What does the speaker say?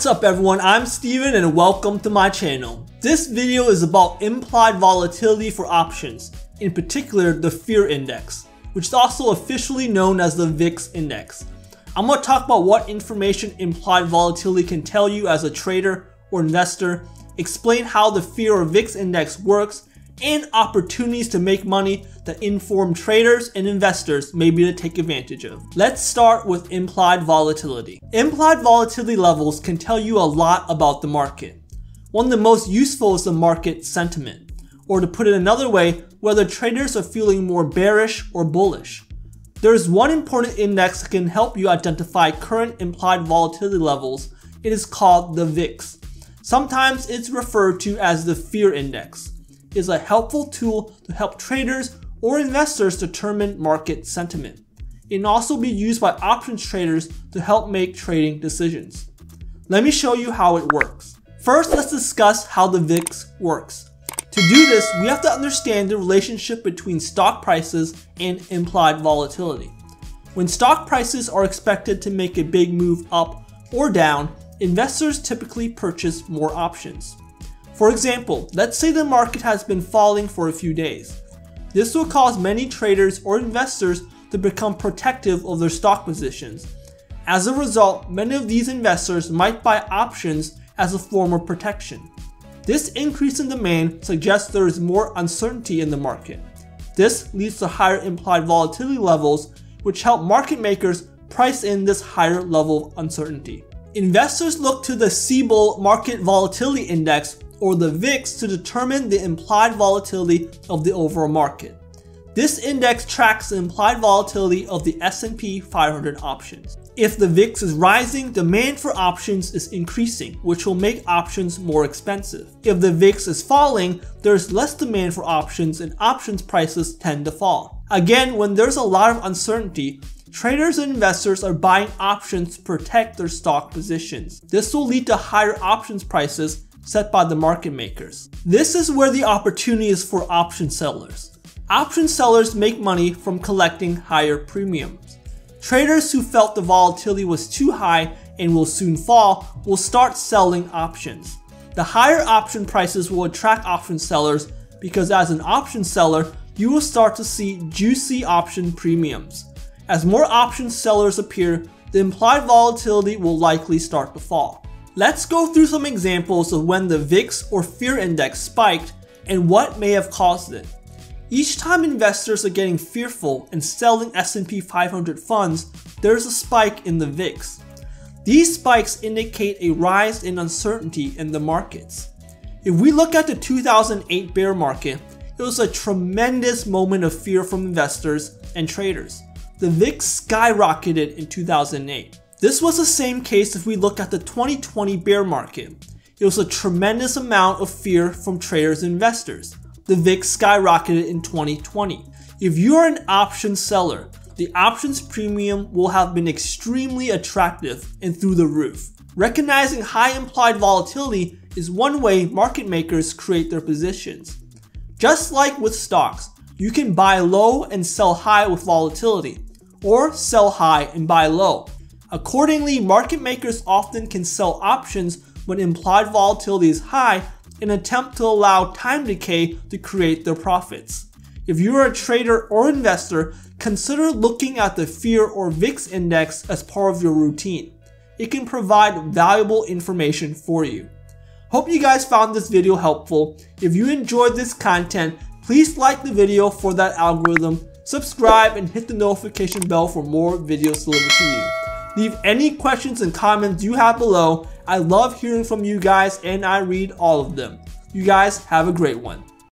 What's up everyone, I'm Steven and welcome to my channel. This video is about implied volatility for options, in particular the fear index, which is also officially known as the VIX index. I'm going to talk about what information implied volatility can tell you as a trader or investor, explain how the fear or VIX index works, and opportunities to make money that informed traders and investors may be to take advantage of. Let's start with implied volatility. Implied volatility levels can tell you a lot about the market. One of the most useful is the market sentiment, or to put it another way, whether traders are feeling more bearish or bullish. There is one important index that can help you identify current implied volatility levels. It is called the VIX. Sometimes it's referred to as the fear index. Is a helpful tool to help traders or investors determine market sentiment. It can also be used by options traders to help make trading decisions. Let me show you how it works. First, let's discuss how the VIX works. To do this, we have to understand the relationship between stock prices and implied volatility. When stock prices are expected to make a big move up or down, investors typically purchase more options. For example, let's say the market has been falling for a few days. This will cause many traders or investors to become protective of their stock positions. As a result, many of these investors might buy options as a form of protection. This increase in demand suggests there is more uncertainty in the market. This leads to higher implied volatility levels, which help market makers price in this higher level of uncertainty. Investors look to the CBOE Market Volatility Index or the VIX to determine the implied volatility of the overall market. This index tracks the implied volatility of the S&P 500 options. If the VIX is rising, demand for options is increasing, which will make options more expensive. If the VIX is falling, there's less demand for options and options prices tend to fall. Again, when there's a lot of uncertainty, Traders and investors are buying options to protect their stock positions. This will lead to higher options prices set by the market makers. This is where the opportunity is for option sellers. Option sellers make money from collecting higher premiums. Traders who felt the volatility was too high and will soon fall will start selling options. The higher option prices will attract option sellers because as an option seller, you will start to see juicy option premiums. As more option sellers appear, the implied volatility will likely start to fall. Let's go through some examples of when the VIX or fear index spiked and what may have caused it. Each time investors are getting fearful and selling S&P 500 funds, there's a spike in the VIX. These spikes indicate a rise in uncertainty in the markets. If we look at the 2008 bear market, it was a tremendous moment of fear from investors and traders. The VIX skyrocketed in 2008. This was the same case if we look at the 2020 bear market. It was a tremendous amount of fear from traders and investors. The VIX skyrocketed in 2020. If you are an option seller, the options premium will have been extremely attractive and through the roof. Recognizing high implied volatility is one way market makers create their positions. Just like with stocks, you can buy low and sell high with volatility, or sell high and buy low. Accordingly, market makers often can sell options when implied volatility is high in attempt to allow time decay to create their profits. If you are a trader or investor, consider looking at the Fear or VIX index as part of your routine. It can provide valuable information for you. Hope you guys found this video helpful. If you enjoyed this content, please like the video for that algorithm, subscribe, and hit the notification bell for more videos delivered to you. Leave any questions and comments you have below. I love hearing from you guys and I read all of them. You guys have a great one.